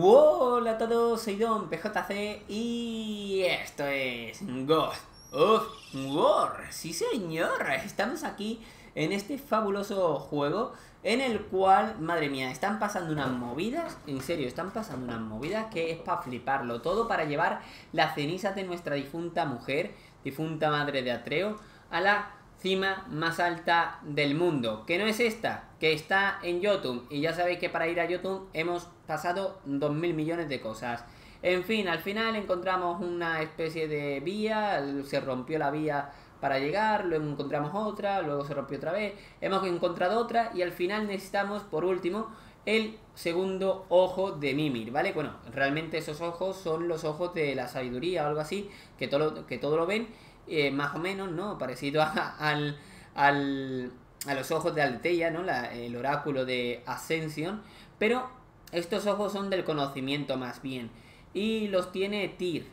Hola a todos, soy Don PJC y esto es God of War. Sí señor, estamos aquí en este fabuloso juego en el cual, madre mía, están pasando unas movidas, en serio, están pasando unas movidas que es para fliparlo todo para llevar la ceniza de nuestra difunta mujer, difunta madre de Atreo, a la cima más alta del mundo, que no es esta, que está en Jotun, y ya sabéis que para ir a Jotun hemos pasado 2.000 millones de cosas. En fin, al final encontramos una especie de vía, se rompió la vía para llegar, luego encontramos otra, luego se rompió otra vez, hemos encontrado otra y al final necesitamos, por último, el segundo ojo de Mimir, ¿vale? Bueno, realmente esos ojos son los ojos de la sabiduría o algo así, que todo, que todo lo ven eh, más o menos, ¿no? Parecido a, al, al, a los ojos de Alteia, ¿no? el oráculo de Ascension. Pero estos ojos son del conocimiento más bien. Y los tiene Tyr.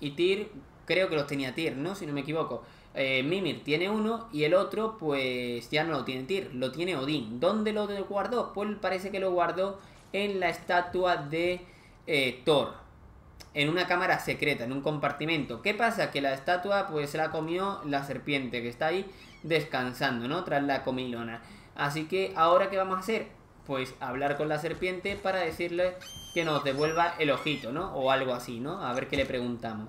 Y Tyr, creo que los tenía Tyr, ¿no? Si no me equivoco. Eh, Mimir tiene uno y el otro, pues ya no lo tiene Tyr, lo tiene Odín. ¿Dónde lo guardó? Pues parece que lo guardó en la estatua de eh, Thor en una cámara secreta, en un compartimento. ¿Qué pasa? Que la estatua pues se la comió la serpiente que está ahí descansando, ¿no? Tras la comilona. Así que ahora qué vamos a hacer? Pues hablar con la serpiente para decirle que nos devuelva el ojito, ¿no? O algo así, ¿no? A ver qué le preguntamos.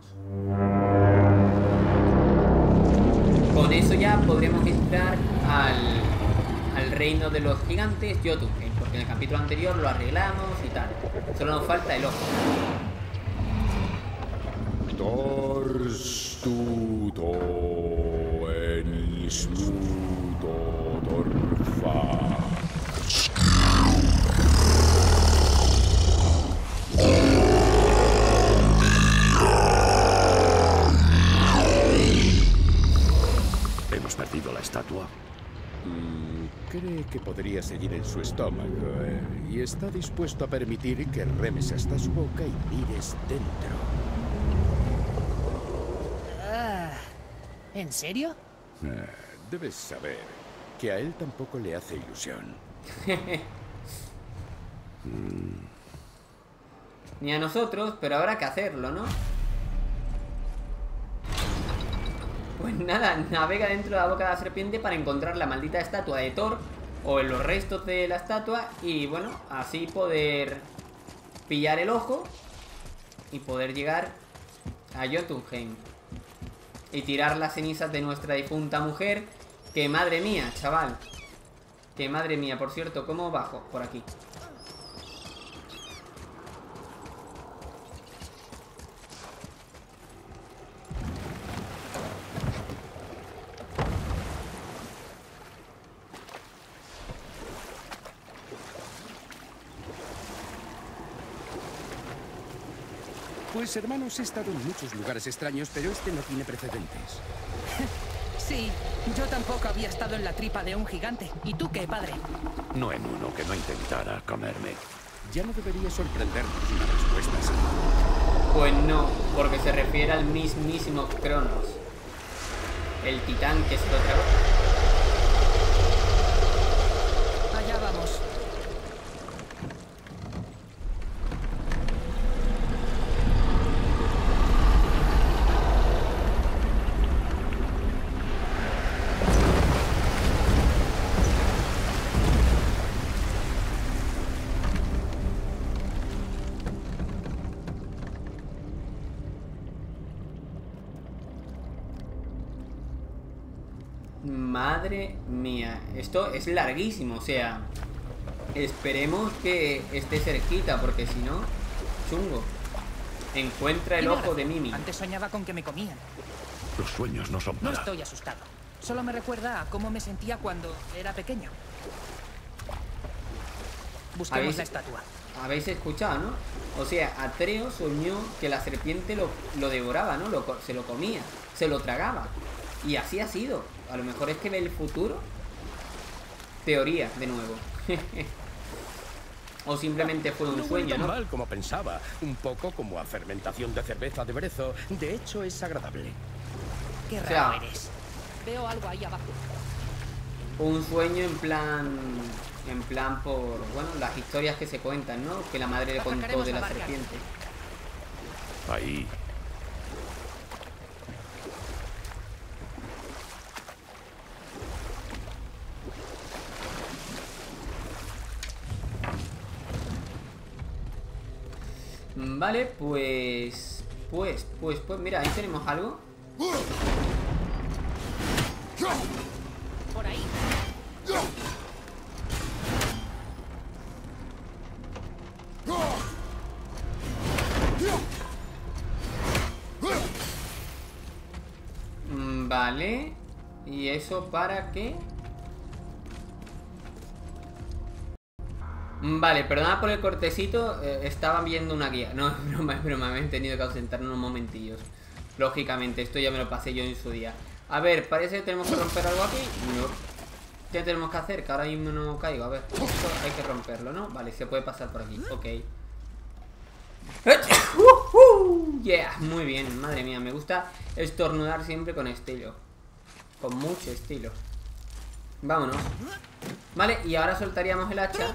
Con eso ya podremos entrar al, al reino de los gigantes Jotunheim, porque en el capítulo anterior lo arreglamos y tal. Solo nos falta el ojo. Torstuto enismuto dorfa. ¿Hemos perdido la estatua? Mm, cree que podría seguir en su estómago eh, y está dispuesto a permitir que remes hasta su boca y mires dentro. ¿En serio? Eh, debes saber que a él tampoco le hace ilusión. Ni a nosotros, pero habrá que hacerlo, ¿no? Pues nada, navega dentro de la boca de la serpiente para encontrar la maldita estatua de Thor o en los restos de la estatua y bueno, así poder pillar el ojo y poder llegar a Jotunheim y tirar las cenizas de nuestra difunta mujer. Que madre mía, chaval. Que madre mía, por cierto, ¿cómo bajo? Por aquí. Pues hermanos, he estado en muchos lugares extraños, pero este no tiene precedentes. sí, yo tampoco había estado en la tripa de un gigante. ¿Y tú qué, padre? No en uno que no intentara comerme. Ya no debería sorprendernos una respuesta así. Pues no, porque se refiere al mismísimo Cronos. El titán que se lo tragó. Madre mía, esto es larguísimo, o sea, esperemos que esté cerquita, porque si no, chungo. Encuentra el ojo de Mimi. Antes soñaba con que me comían. Los sueños no son No estoy asustado. Solo me recuerda a cómo me sentía cuando era pequeño. Busquemos la estatua. Habéis escuchado, ¿no? O sea, Atreo soñó que la serpiente lo, lo devoraba, ¿no? Lo, se lo comía, se lo tragaba. Y así ha sido. A lo mejor es que ve el futuro. Teoría, de nuevo. o simplemente fue un sueño, ¿no? mal como pensaba. Un poco como a fermentación de cerveza de brezo. De hecho, es agradable. Qué raro eres. Veo algo ahí abajo. Un sueño en plan... En plan por, bueno, las historias que se cuentan, ¿no? Que la madre le contó de la serpiente. Ahí. Mm, Vale, pues... Pues, pues, pues, mira, ahí tenemos algo. Por ahí. Mm, Vale. ¿Y eso para qué? Vale, perdona por el cortecito, eh, estaba viendo una guía. No, es broma, es broma, me he tenido que ausentar unos momentillos. Lógicamente, esto ya me lo pasé yo en su día. A ver, parece que tenemos que romper algo aquí. No. ¿Qué tenemos que hacer? Que ahora mismo no caigo. A ver, esto hay que romperlo, ¿no? Vale, se puede pasar por aquí. Ok. Yeah, muy bien, madre mía, me gusta estornudar siempre con estilo. Con mucho estilo. Vámonos. Vale, y ahora soltaríamos el hacha.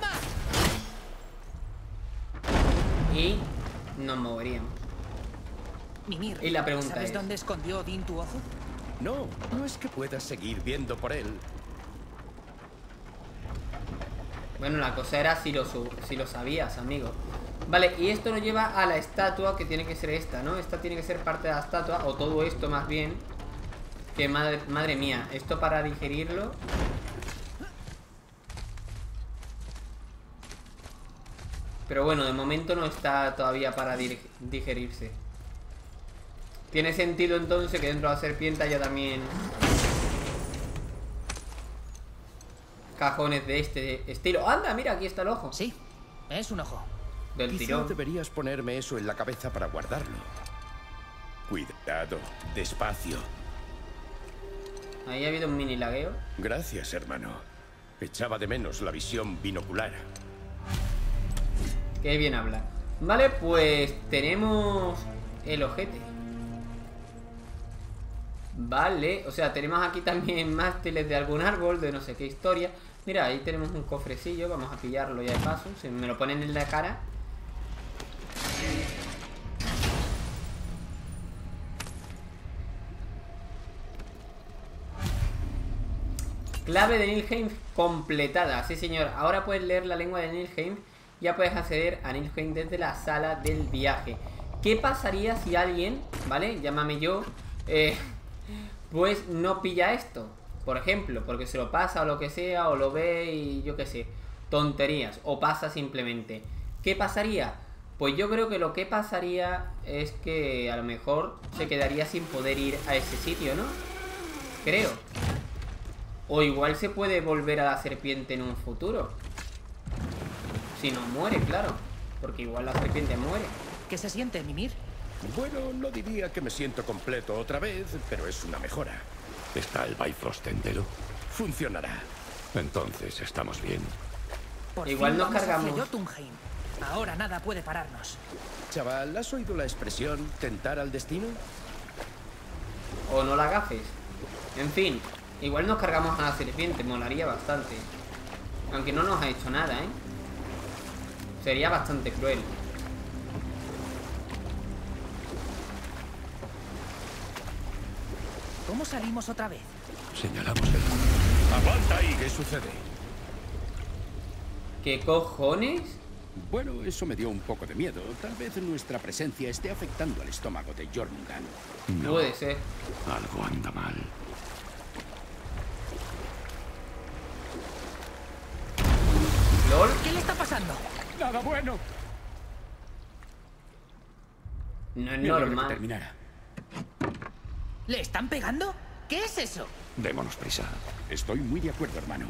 Y nos moveríamos. Mimir, Y la pregunta ¿sabes es- dónde escondió Odín tu ojo? No, no es que puedas seguir viendo por él. Bueno, la cosa era si lo, si lo sabías, amigo. Vale, y esto nos lleva a la estatua que tiene que ser esta, ¿no? Esta tiene que ser parte de la estatua, o todo esto más bien. Que madre, madre mía, esto para digerirlo. Pero bueno, de momento no está todavía para digerirse. Tiene sentido entonces que dentro de la serpiente haya también cajones de este estilo. ¡Anda! Mira, aquí está el ojo. Sí, es un ojo. Del Quizá tirón. deberías ponerme eso en la cabeza para guardarlo. Cuidado, despacio. Ahí ha habido un mini lagueo. Gracias, hermano. Echaba de menos la visión binocular. Qué bien habla. Vale, pues tenemos el ojete. Vale, o sea, tenemos aquí también mástiles de algún árbol, de no sé qué historia. Mira, ahí tenemos un cofrecillo, vamos a pillarlo ya de paso. Si me lo ponen en la cara. Clave de Nilheim completada. Sí, señor. Ahora puedes leer la lengua de Nilheim. Ya puedes acceder a Nilheim desde la sala del viaje. ¿Qué pasaría si alguien, ¿vale? Llámame yo, eh, pues no pilla esto? Por ejemplo, porque se lo pasa o lo que sea, o lo ve y yo qué sé, tonterías, o pasa simplemente. ¿Qué pasaría? Pues yo creo que lo que pasaría es que a lo mejor se quedaría sin poder ir a ese sitio, ¿no? Creo. O igual se puede volver a la serpiente en un futuro. Si no muere, claro. Porque igual la serpiente muere. ¿Qué se siente, Mimir? Bueno, no diría que me siento completo otra vez, pero es una mejora. ¿Está el Bifrost entero? Funcionará. Entonces estamos bien. Por Igual fin nos cargamos. Jotunheim. Ahora nada puede pararnos. Chaval, ¿has oído la expresión tentar al destino? O no la gafes. En fin, igual nos cargamos a la serpiente, molaría bastante. Aunque no nos ha hecho nada, ¿eh? Sería bastante cruel. ¿Cómo salimos otra vez? Señalamos el... ¡Aguanta ahí! ¿Qué sucede? ¿Qué cojones? Bueno, eso me dio un poco de miedo. Tal vez nuestra presencia esté afectando al estómago de Jormungand. No, Puede ser. algo anda mal. ¿Lol? ¿Qué le está pasando? ¡Nada bueno! No es normal. terminara. ¿Le están pegando? ¿Qué es eso? Démonos prisa. Estoy muy de acuerdo, hermano.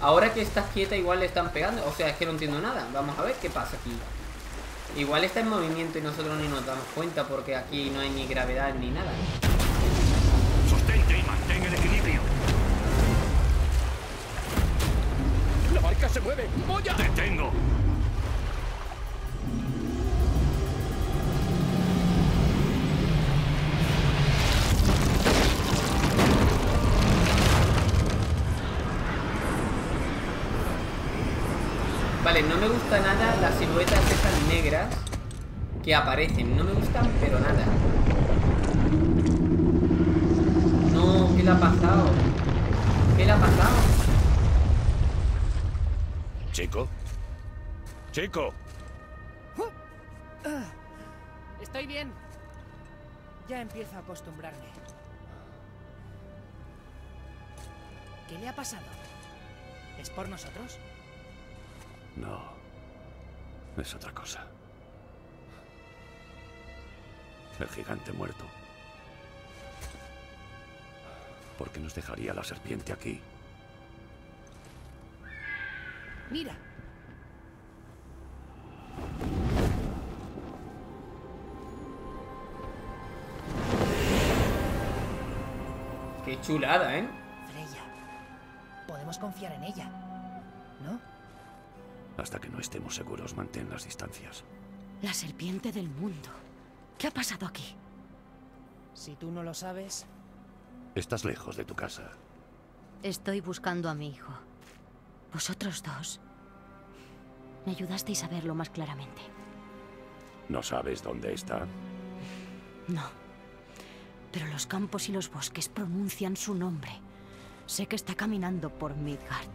Ahora que estás quieta igual le están pegando. O sea, es que no entiendo nada. Vamos a ver qué pasa aquí. Igual está en movimiento y nosotros ni nos damos cuenta porque aquí no hay ni gravedad ni nada. Sostente y mantén el equilibrio. ¡La barca se mueve! ¡Moya! ¡Detengo! Gusta nada las siluetas esas negras que aparecen. No me gustan, pero nada. No, ¿qué le ha pasado? ¿Qué le ha pasado? Chico. Chico. Estoy bien. Ya empiezo a acostumbrarme. ¿Qué le ha pasado? ¿Es por nosotros? No. Es otra cosa. El gigante muerto. ¿Por qué nos dejaría la serpiente aquí? Mira. Qué chulada, ¿eh? Freya. Podemos confiar en ella. ¿No? Hasta que no estemos seguros, mantén las distancias. La serpiente del mundo. ¿Qué ha pasado aquí? Si tú no lo sabes, Estás lejos de tu casa. Estoy buscando a mi hijo. Vosotros dos. Me ayudasteis a verlo más claramente. ¿No sabes dónde está? No. Pero los campos y los bosques pronuncian su nombre. Sé que está caminando por Midgard.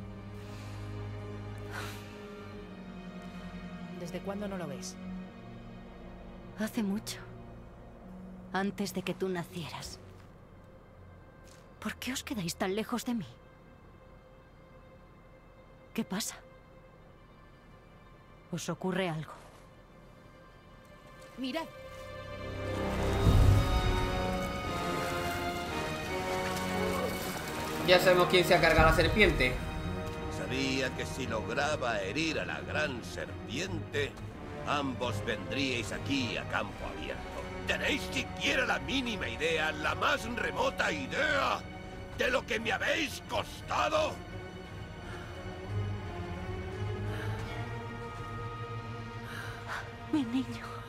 ¿Desde cuándo no lo ves? Hace mucho. Antes de que tú nacieras. ¿Por qué os quedáis tan lejos de mí? ¿Qué pasa? ¿Os ocurre algo? Mirad, Ya sabemos quién se ha cargado a la serpiente. Que si lograba herir a la gran serpiente, ambos vendríais aquí a campo abierto. ¿Tenéis siquiera la mínima idea, la más remota idea de lo que me habéis costado? Mi niño.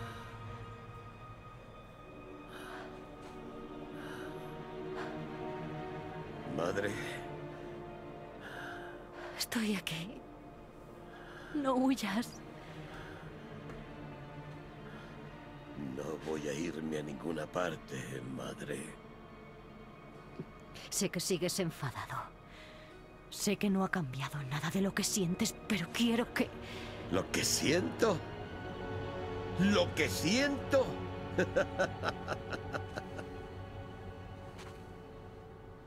Estoy aquí. No huyas. no voy a irme a ninguna parte, madre. Sé que sigues enfadado. Sé que no ha cambiado nada de lo que sientes, pero quiero que... ¿Lo que siento? ¿Lo que siento?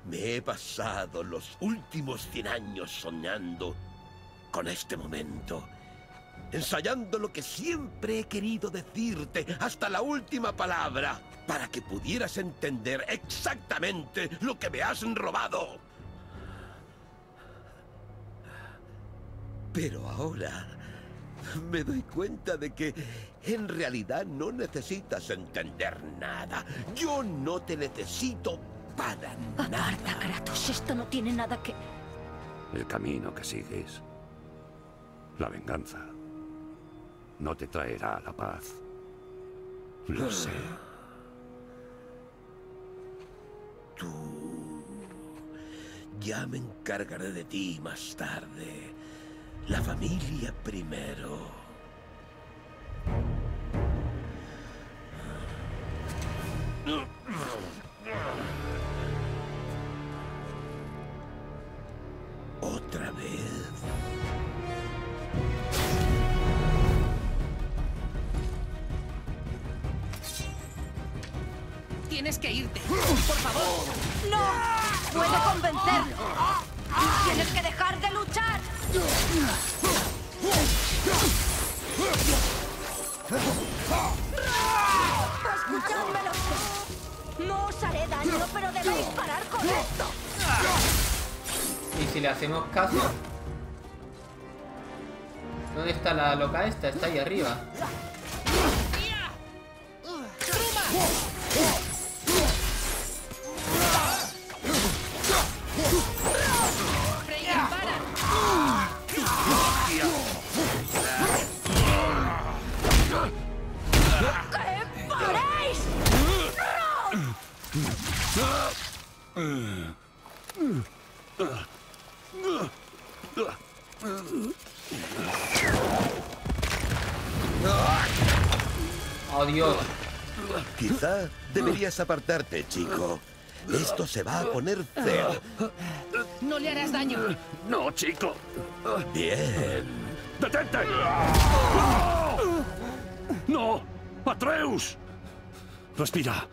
Me he pasado los últimos 100 años soñando con este momento. Ensayando lo que siempre he querido decirte hasta la última palabra para que pudieras entender exactamente lo que me has robado. Pero ahora me doy cuenta de que en realidad no necesitas entender nada. Yo no te necesito para Aparta, nada. Kratos. Esto no tiene nada que... El camino que sigues. La venganza. No te traerá la paz. Lo sé. Tú. Ya me encargaré de ti más tarde. La familia primero. ¿Otra tienes que irte. Por favor. ¡No! ¡Puedo convencerlo! ¡Tienes que dejar de luchar! ¡Escuchádmelo! No os haré daño, pero debéis parar con esto. Y si le hacemos caso... ¿Dónde está la loca esta? Está ahí arriba. Freya, deberías apartarte, chico. Esto se va a poner feo. No le harás daño. No, chico. Bien. ¡Detente! ¡No! ¡Atreus! Respira.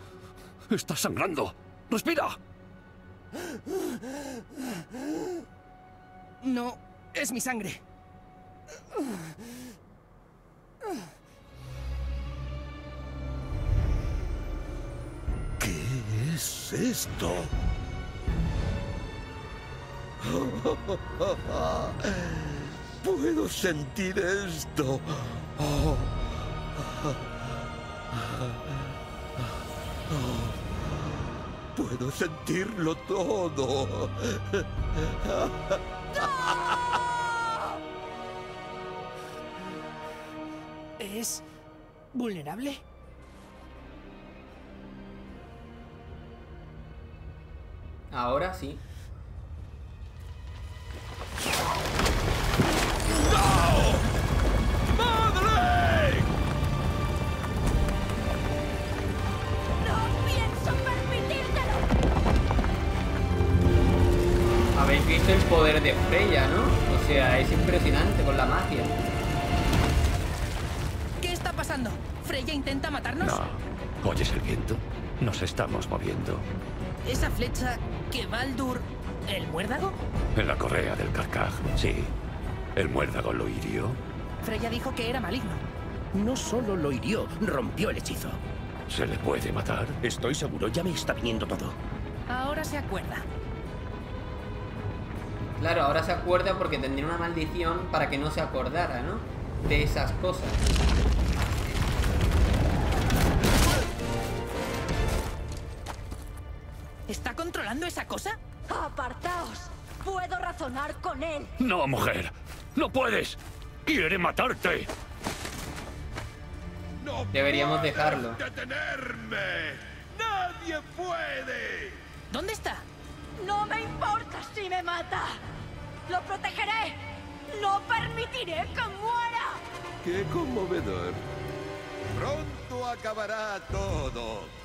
Estás sangrando. Respira. No, es mi sangre. Es esto? Puedo sentir esto. Puedo sentirlo todo. ¿Es vulnerable? Ahora sí. ¡Madre! ¡No pienso permitírtelo! Habéis visto el poder de Freya, ¿no? O sea, es impresionante con la magia. ¿Qué está pasando? ¿Freya intenta matarnos? No. ¿Oyes el viento? Nos estamos moviendo. ¿Esa flecha que Baldur... ¿El muérdago? En la correa del carcaj, sí. El muérdago lo hirió. Freya dijo que era maligno. No solo lo hirió, rompió el hechizo. ¿Se le puede matar? Estoy seguro, ya me está viniendo todo. Ahora se acuerda. Claro, ahora se acuerda porque tendría una maldición para que no se acordara, ¿no? De esas cosas. ¿Está controlando esa cosa? ¡Apartaos! ¡Puedo razonar con él! No, mujer. No puedes. Quiere matarte. ¡No Deberíamos dejarlo. ¡Detenerme! ¡Nadie puede! ¿Dónde está? ¡No me importa si me mata! ¡Lo protegeré! ¡No permitiré que muera! ¡Qué conmovedor! Pronto acabará todo.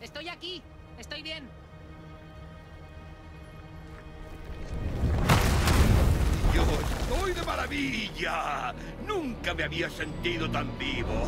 Estoy aquí. Estoy bien. Yo estoy de maravilla. Nunca me había sentido tan vivo.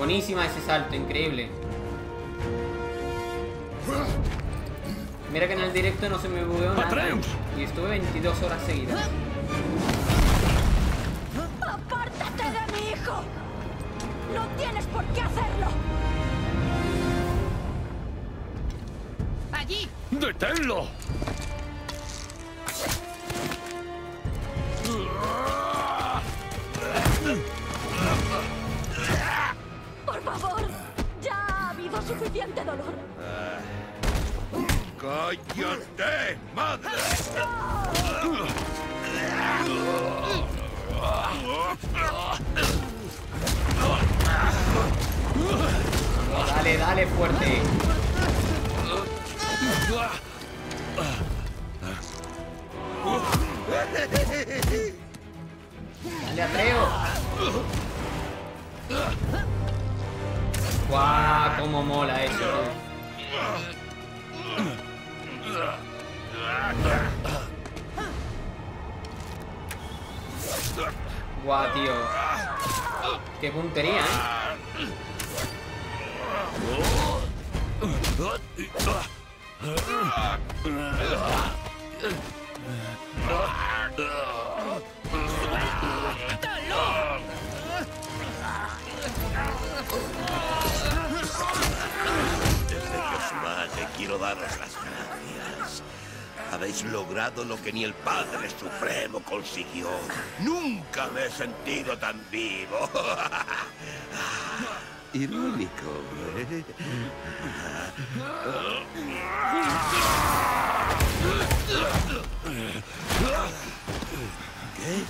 Buenísima ese salto, increíble. Mira que en el directo no se me bugueó nada. Y estuve 22 horas seguidas. ¡Apártate de mi hijo! ¡No tienes por qué hacerlo! ¡Allí! ¡Deténlo! ¡Cállate, madre! Dale, dale fuerte. Dale, Atreo. Guau, cómo mola eso. Guau, tío. Qué puntería, ¿eh? Desde que os quiero daros las gracias. Habéis logrado lo que ni el Padre Supremo consiguió. Nunca me he sentido tan vivo. Irónico, ¿eh? ¿Qué?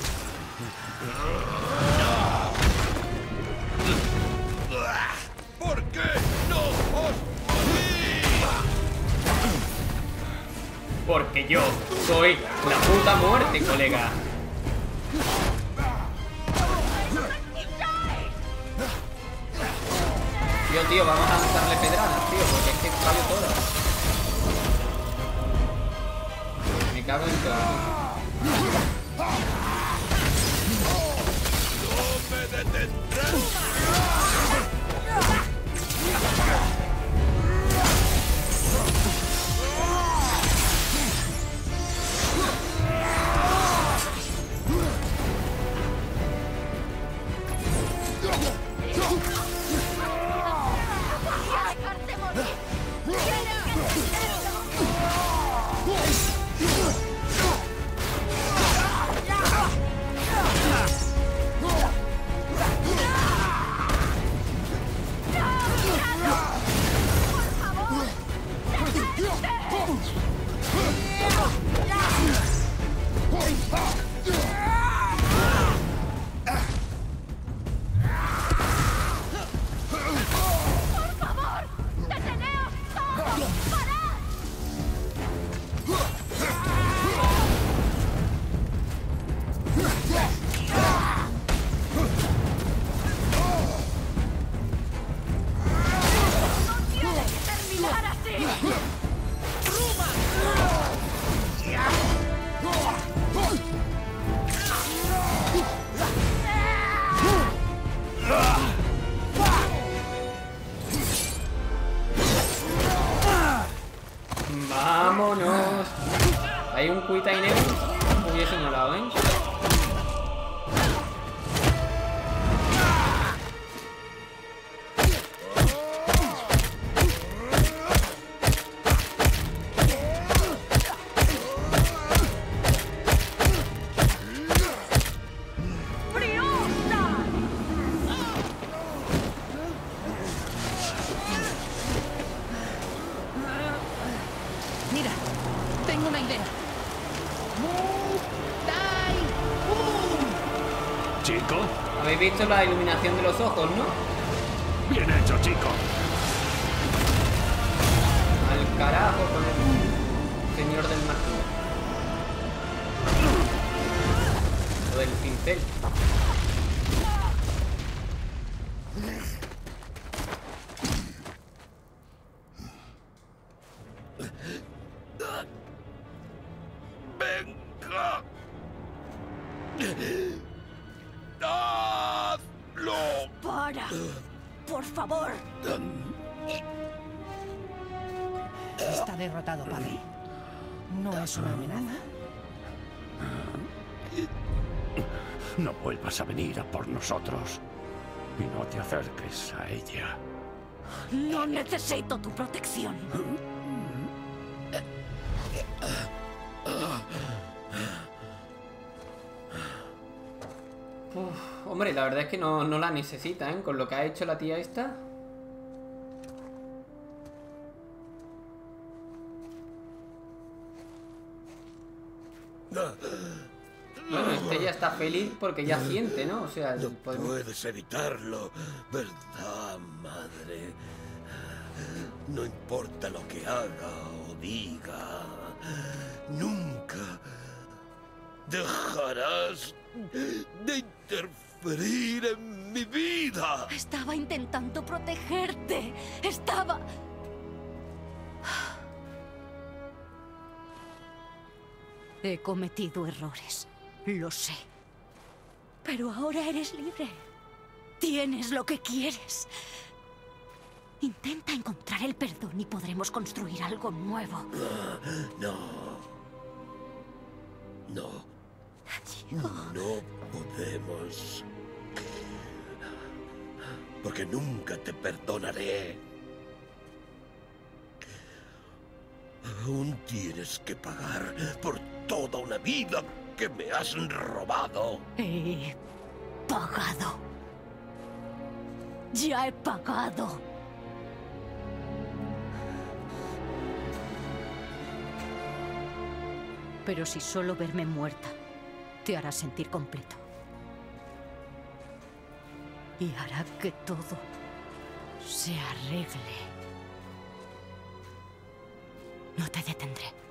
¿Por qué Porque yo soy la puta muerte, colega. Tío, tío, vamos a lanzarle pedradas, tío, porque es que fallo todas. Me cago en todo. Visto la iluminación de los ojos, ¿no? Bien hecho, chico. Al carajo con el señor del martillo. O del pincel. No vuelvas a venir a por nosotros. Y no te acerques a ella. No necesito tu protección. Uf, hombre, la verdad es que no, no la necesita, ¿eh? Con lo que ha hecho la tía esta. Feliz porque ya siente, ¿no? O sea, No podemos- puedes evitarlo, ¿verdad, madre? No importa lo que haga o diga, nunca dejarás de interferir en mi vida. Estaba intentando protegerte. Estaba... He cometido errores. Lo sé. Pero ahora eres libre. Tienes lo que quieres. Intenta encontrar el perdón y podremos construir algo nuevo. No. No. No podemos. Porque nunca te perdonaré. Aún tienes que pagar por toda una vida que me has robado. He pagado. Ya he pagado. Pero si solo verme muerta te hará sentir completo. Y hará que todo se arregle. No te detendré.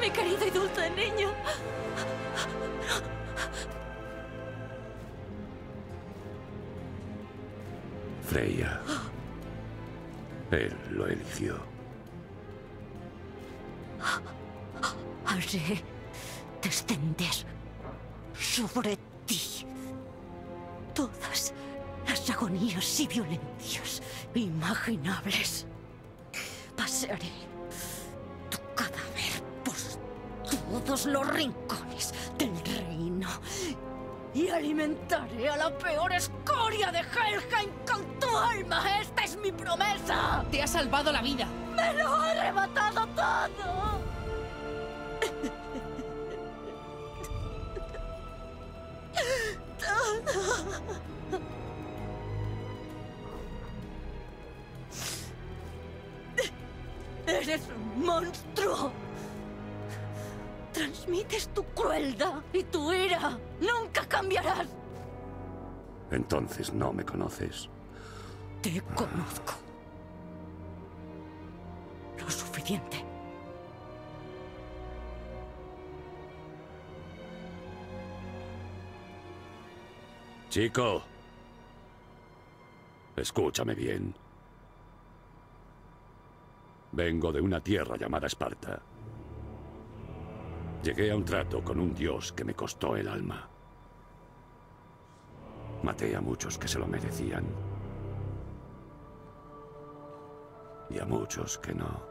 Mi querido y dulce niño. Freya. Él lo eligió. Haré descender sobre ti todas las agonías y violencias imaginables. Pasearé todos los rincones del reino y alimentaré a la peor escoria de Helheim con tu alma. Esta es mi promesa. Te ha salvado la vida. ¡Me lo ha arrebatado todo! ¡Eres un monstruo! Transmites tu crueldad y tu ira. ¡Nunca cambiarás! Entonces no me conoces. Te conozco. suficiente. Chico. Escúchame bien. Vengo de una tierra llamada Esparta. Llegué a un trato con un dios que me costó el alma. Maté a muchos que se lo merecían. Y a muchos que no.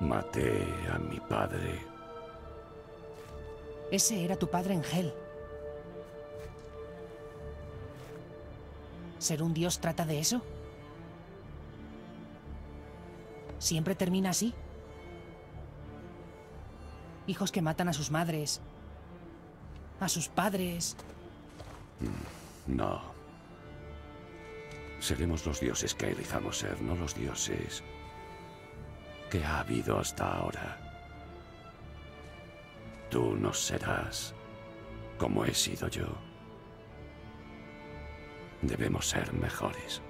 Maté a mi padre. Ese era tu padre en Hel. ¿Ser un dios trata de eso? ¿Siempre termina así? Hijos que matan a sus madres, a sus padres. No. Seremos los dioses que elijamos ser, no los dioses que ha habido hasta ahora. Tú no serás como he sido yo. Debemos ser mejores.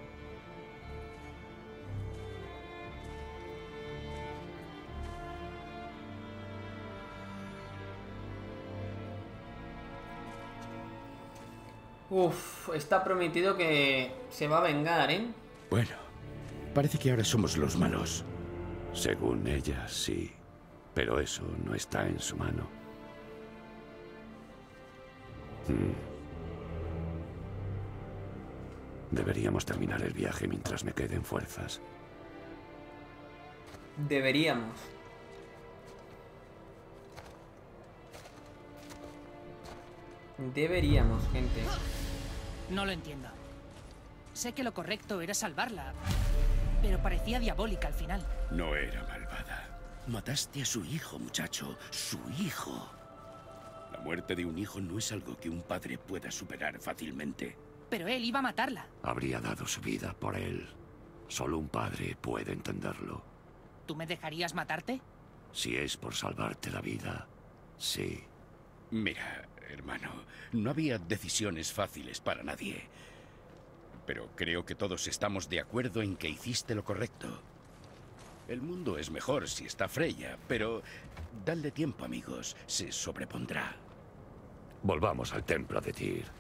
Uf, está prometido que se va a vengar, ¿eh? Bueno, parece que ahora somos los malos. Según ella, sí. Pero eso no está en su mano. Hmm. Deberíamos terminar el viaje mientras me queden fuerzas. Deberíamos. Deberíamos, gente. No lo entiendo. Sé que lo correcto era salvarla, pero parecía diabólica al final. No era malvada. Mataste a su hijo, muchacho. Su hijo. La muerte de un hijo no es algo que un padre pueda superar fácilmente. Pero él iba a matarla. Habría dado su vida por él. Solo un padre puede entenderlo. ¿Tú me dejarías matarte? Si es por salvarte la vida, sí. Mira, hermano, no había decisiones fáciles para nadie. Pero creo que todos estamos de acuerdo en que hiciste lo correcto. El mundo es mejor si está Freya, pero dadle tiempo, amigos. Se sobrepondrá. Volvamos al templo de Tyr.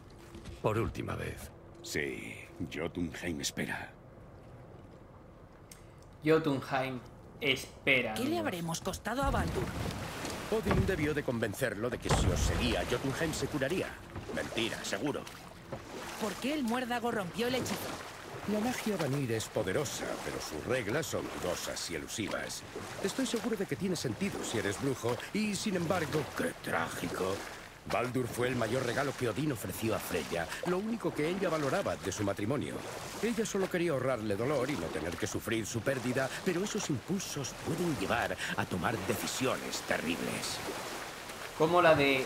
Por última vez. Sí, Jotunheim espera. Jotunheim espera. ¿Qué le habremos costado a Baldur? Odin debió de convencerlo de que si os seguía, Jotunheim se curaría. Mentira, seguro. ¿Por qué el muérdago rompió el hechizo? La magia Vanir es poderosa, pero sus reglas son dudosas y elusivas. Estoy seguro de que tiene sentido si eres brujo, y sin embargo, qué trágico. Baldur fue el mayor regalo que Odín ofreció a Freya, lo único que ella valoraba de su matrimonio. Ella solo quería ahorrarle dolor y no tener que sufrir su pérdida, pero esos impulsos pueden llevar a tomar decisiones terribles. Como la de.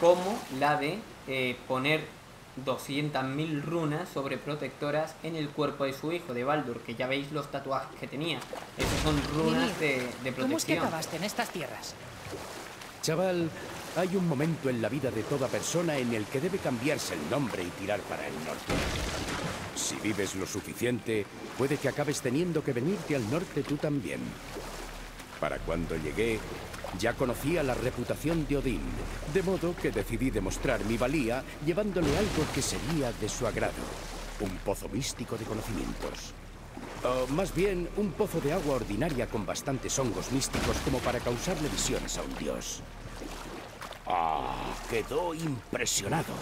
Como la de eh, poner 200.000 runas sobre protectoras en el cuerpo de su hijo, de Baldur, que ya veis los tatuajes que tenía. Esos son runas Mimir, de, de ¿Cómo es que protección. acabaste en estas tierras? Chaval, hay un momento en la vida de toda persona en el que debe cambiarse el nombre y tirar para el norte. Si vives lo suficiente, puede que acabes teniendo que venirte al norte tú también. Para cuando llegué, ya conocía la reputación de Odín, de modo que decidí demostrar mi valía llevándole algo que sería de su agrado. Un pozo místico de conocimientos. O más bien, un pozo de agua ordinaria con bastantes hongos místicos como para causarle visiones a un dios. Ah, quedó impresionado.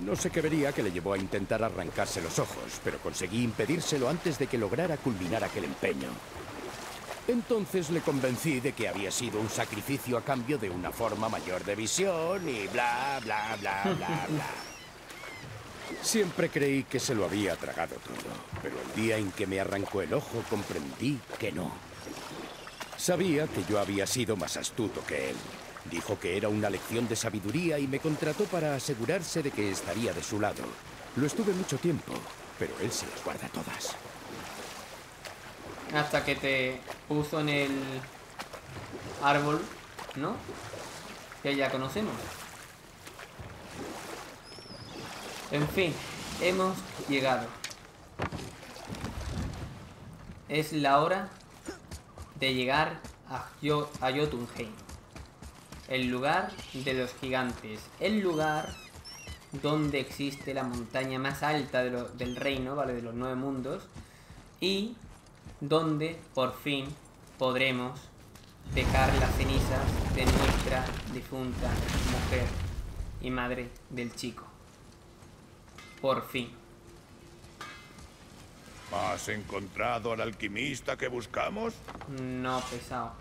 No sé qué vería que le llevó a intentar arrancarse los ojos, pero conseguí impedírselo antes de que lograra culminar aquel empeño. Entonces le convencí de que había sido un sacrificio a cambio de una forma mayor de visión y bla, bla, bla, bla, bla. Siempre creí que se lo había tragado todo, pero el día en que me arrancó el ojo comprendí que no. Sabía que yo había sido más astuto que él. Dijo que era una lección de sabiduría y me contrató para asegurarse de que estaría de su lado. Lo estuve mucho tiempo, pero él se las guarda todas. Hasta que te puso en el árbol, ¿no? que ya conocemos. En fin, hemos llegado. Es la hora de llegar a, Yo a Jotunheim. El lugar de los gigantes. El lugar donde existe la montaña más alta de lo- del reino, ¿vale? De los nueve mundos. Y donde por fin podremos dejar las cenizas de nuestra difunta mujer y madre del chico. Por fin. ¿Has encontrado al alquimista que buscamos? No pesado.